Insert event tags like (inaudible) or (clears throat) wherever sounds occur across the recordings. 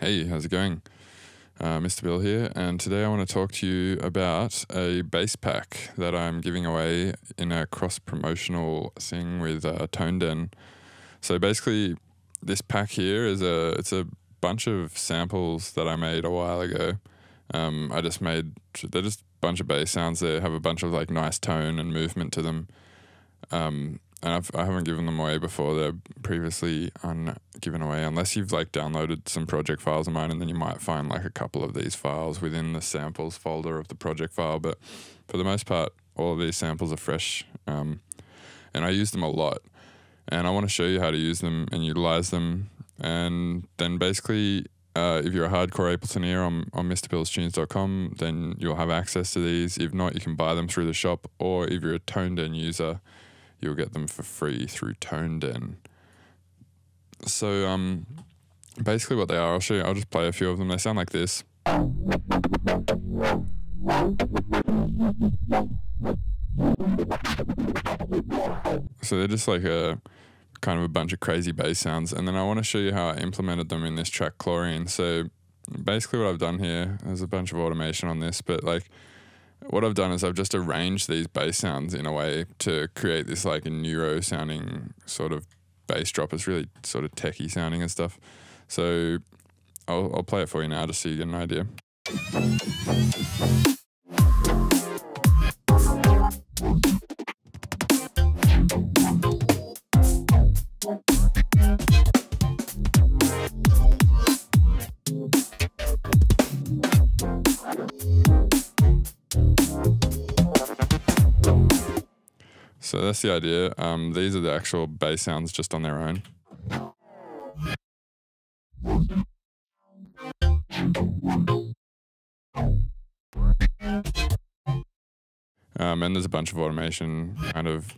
Hey, how's it going? Uh, Mr. Bill here, and today I want to talk to you about a bass pack that I'm giving away in a cross promotional thing with uh, ToneDen. So basically, this pack here is a it's a bunch of samples that I made a while ago. Um, I just made they're just a bunch of bass sounds that have a bunch of like nice tone and movement to them. Um, and I've, I haven't given them away before. They're previously ungiven away, unless you've like downloaded some project files of mine, and then you might find like a couple of these files within the samples folder of the project file. But for the most part, all of these samples are fresh, um, and I use them a lot. And I want to show you how to use them and utilize them. And then basically, uh, if you're a hardcore Appletoneer on, on MrBillsTunes.com, then you'll have access to these. If not, you can buy them through the shop, or if you're a ToneDen user you'll get them for free through ToneDen. So um, basically, what they are, I'll show you. I'll just play a few of them. They sound like this. So they're just like a kind of a bunch of crazy bass sounds. And then I want to show you how I implemented them in this track Chlorine. So basically what I've done here, there's a bunch of automation on this, but like what I've done is I've just arranged these bass sounds in a way to create this like a neuro sounding sort of bass drop. It's really sort of techy sounding and stuff. So I'll, I'll play it for you now just so you get an idea. So that's the idea. Um, these are the actual bass sounds just on their own. Um, and there's a bunch of automation kind of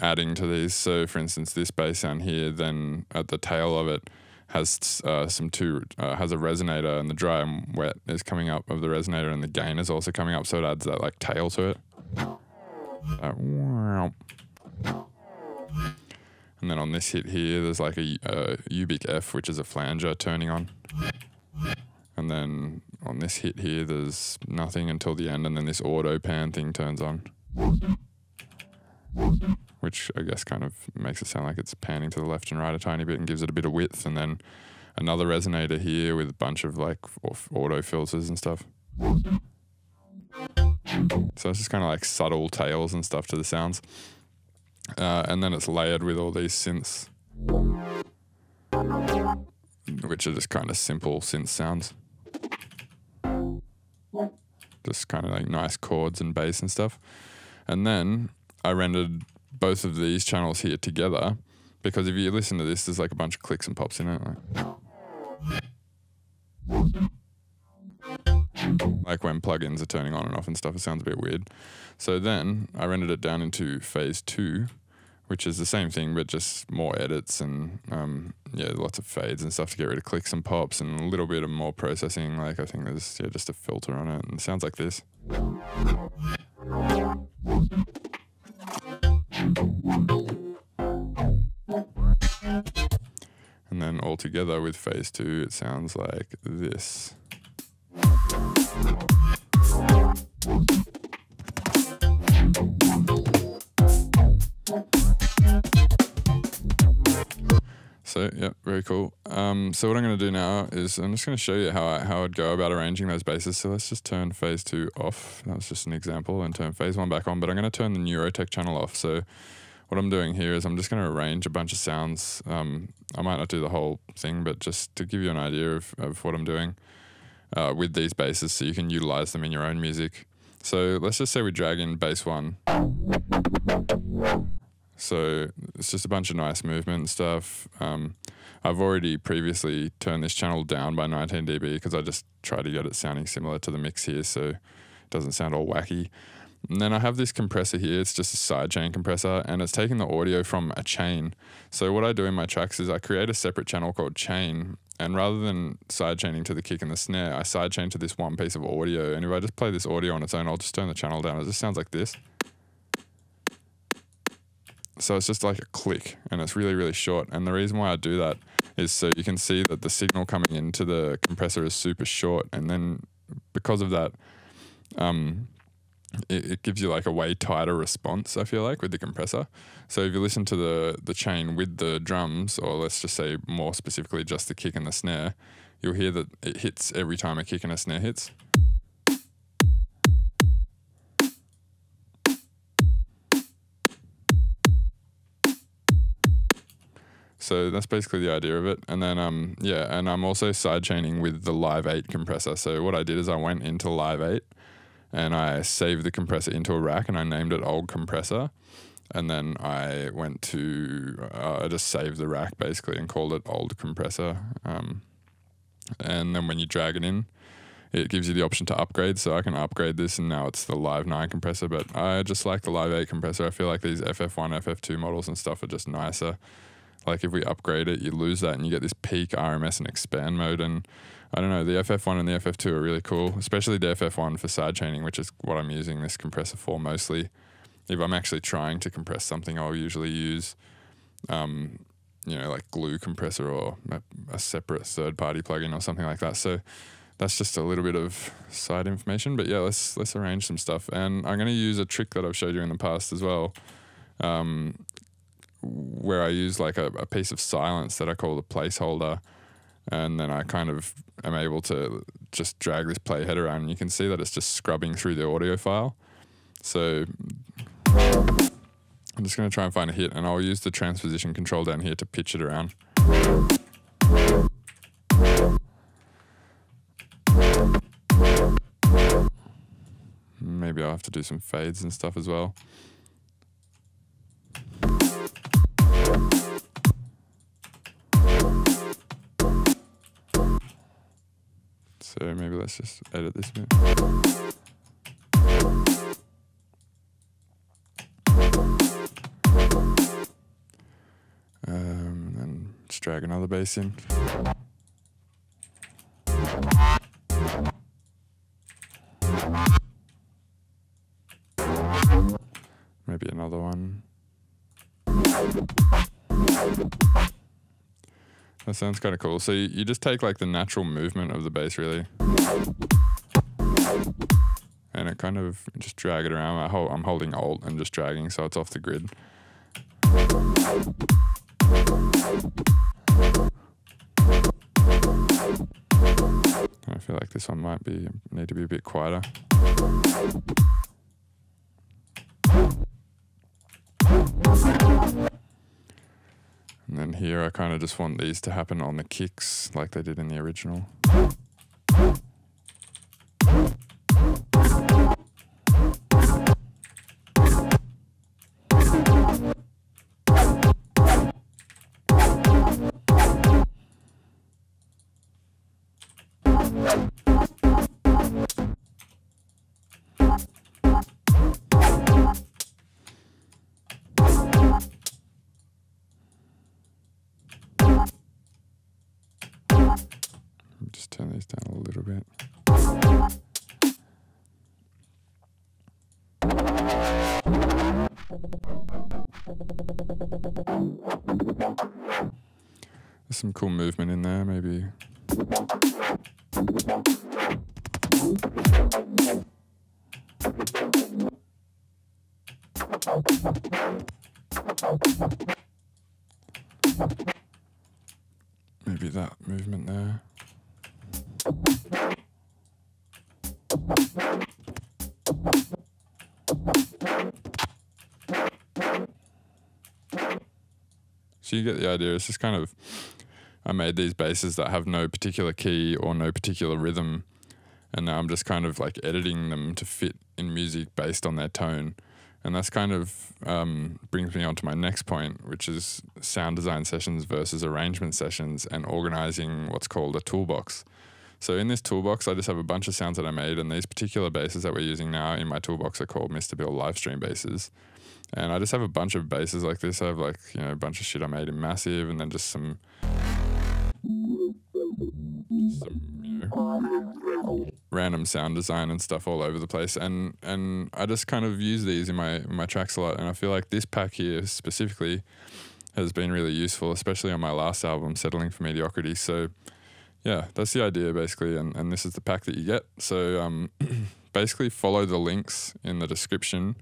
adding to these. So, for instance, this bass sound here, then at the tail of it has uh, some two uh, has a resonator, and the dry and wet is coming up of the resonator, and the gain is also coming up, so it adds that like tail to it. And then on this hit here, there's like a, a Ubiq F, which is a flanger turning on. And then on this hit here, there's nothing until the end, and then this auto pan thing turns on. Which I guess kind of makes it sound like it's panning to the left and right a tiny bit and gives it a bit of width. And then another resonator here with a bunch of like auto filters and stuff. So it's just kind of like subtle tails and stuff to the sounds. Uh, and then it's layered with all these synths, which are just kind of simple synth sounds. Just kind of like nice chords and bass and stuff. And then I rendered both of these channels here together because if you listen to this, there's like a bunch of clicks and pops in it. Like like when plugins are turning on and off and stuff, it sounds a bit weird. So then I rendered it down into phase two, which is the same thing but just more edits and um, yeah, lots of fades and stuff to get rid of clicks and pops and a little bit of more processing. Like I think there's yeah just a filter on it and it sounds like this. And then all together with phase two, it sounds like this. So yeah, very cool. Um, so what I'm going to do now is I'm just going to show you how I, how I'd go about arranging those bases. So let's just turn phase two off. That was just an example, and turn phase one back on. But I'm going to turn the Neurotech channel off. So what I'm doing here is I'm just going to arrange a bunch of sounds. Um, I might not do the whole thing, but just to give you an idea of, of what I'm doing uh, with these basses so you can utilize them in your own music. So let's just say we drag in bass one. So it's just a bunch of nice movement and stuff. Um, I've already previously turned this channel down by 19 dB because I just try to get it sounding similar to the mix here so it doesn't sound all wacky. And then I have this compressor here. It's just a sidechain compressor and it's taking the audio from a chain. So what I do in my tracks is I create a separate channel called chain and rather than sidechaining to the kick and the snare, I sidechain to this one piece of audio. And if I just play this audio on its own, I'll just turn the channel down. It just sounds like this. So it's just like a click and it's really, really short. And the reason why I do that is so you can see that the signal coming into the compressor is super short, and then because of that, um, it, it gives you like a way tighter response. I feel like with the compressor. So if you listen to the the chain with the drums, or let's just say more specifically just the kick and the snare, you'll hear that it hits every time a kick and a snare hits. So that's basically the idea of it. And then um yeah, and I'm also sidechaining with the Live 8 compressor. So what I did is I went into Live 8 and I saved the compressor into a rack and I named it old compressor. And then I went to uh, I just saved the rack basically and called it old compressor. Um, and then when you drag it in, it gives you the option to upgrade. So I can upgrade this, and now it's the Live 9 compressor. But I just like the Live 8 compressor. I feel like these FF1, FF2 models and stuff are just nicer. Like if we upgrade it, you lose that, and you get this peak RMS and expand mode. And I don't know, the FF1 and the FF2 are really cool, especially the FF1 for sidechaining, which is what I'm using this compressor for mostly. If I'm actually trying to compress something, I'll usually use. Um, you know, like glue compressor or a, a separate third party plugin or something like that. So that's just a little bit of side information. But yeah, let's let's arrange some stuff. And I'm going to use a trick that I've showed you in the past as well, um, where I use like a, a piece of silence that I call the placeholder, and then I kind of am able to just drag this playhead around, and you can see that it's just scrubbing through the audio file. So I'm just going to try and find a hit and I'll use the transposition control down here to pitch it around. Maybe I'll have to do some fades and stuff as well. So maybe let's just edit this bit. Um, and just drag another bass in. That sounds kind of cool. So you, you just take like the natural movement of the bass really. And it kind of just drag it around. I hold, I'm holding alt and just dragging so it's off the grid. I feel like this one might be need to be a bit quieter. And here I kind of just want these to happen on the kicks like they did in the original. There's some cool movement in there, maybe. Maybe that movement there. So you get the idea. It's just kind of I made these basses that have no particular key or no particular rhythm, and now I'm just kind of like editing them to fit in music based on their tone. And that's kind of um, brings me on to my next point, which is sound design sessions versus arrangement sessions and organizing what's called a toolbox. So in this toolbox, I just have a bunch of sounds that I made, and these particular basses that we're using now in my toolbox are called Mr. Bill Livestream basses. And I just have a bunch of bases like this. I have like you know a bunch of shit I made in Massive, and then just some, some you know, random sound design and stuff all over the place. And and I just kind of use these in my my tracks a lot. And I feel like this pack here specifically has been really useful, especially on my last album, Settling for Mediocrity. So, yeah, that's the idea basically, and, and this is the pack that you get. So, um, (clears throat) basically, follow the links in the description,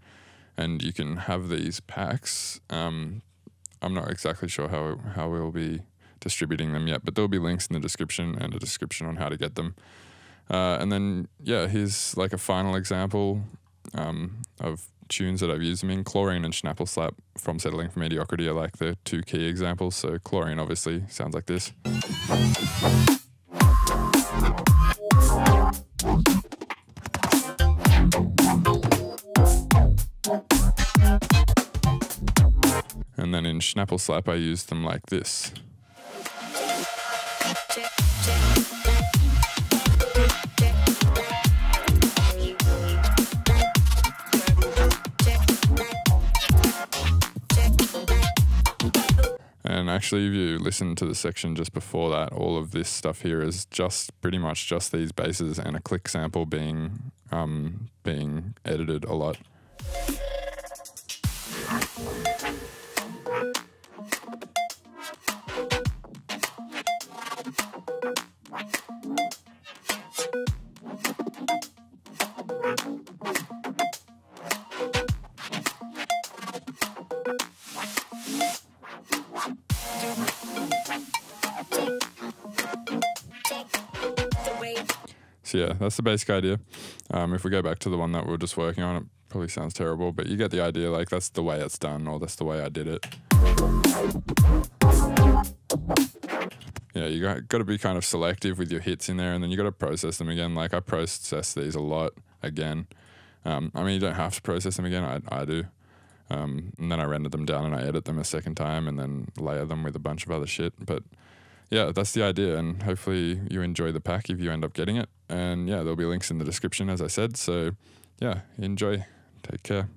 and you can have these packs. Um, I'm not exactly sure how how we'll be distributing them yet, but there'll be links in the description and a description on how to get them. Uh, and then, yeah, here's like a final example um, of tunes that I've used them in. Chlorine and Schnapple Slap from Settling for Mediocrity are like the two key examples. So Chlorine obviously sounds like this. And then in Schnapple Slap, I use them like this. And actually, if you listen to the section just before that, all of this stuff here is just pretty much just these basses and a click sample being um, being edited a lot. So yeah, that's the basic idea. Um, if we go back to the one that we are just working on, probably sounds terrible, but you get the idea. Like that's the way it's done, or that's the way I did it. Yeah, you got, got to be kind of selective with your hits in there, and then you got to process them again. Like I process these a lot again. Um, I mean, you don't have to process them again. I I do. Um, and then I render them down and I edit them a second time and then layer them with a bunch of other shit. But yeah, that's the idea. And hopefully you enjoy the pack if you end up getting it. And yeah, there'll be links in the description, as I said. So yeah, enjoy. Take care.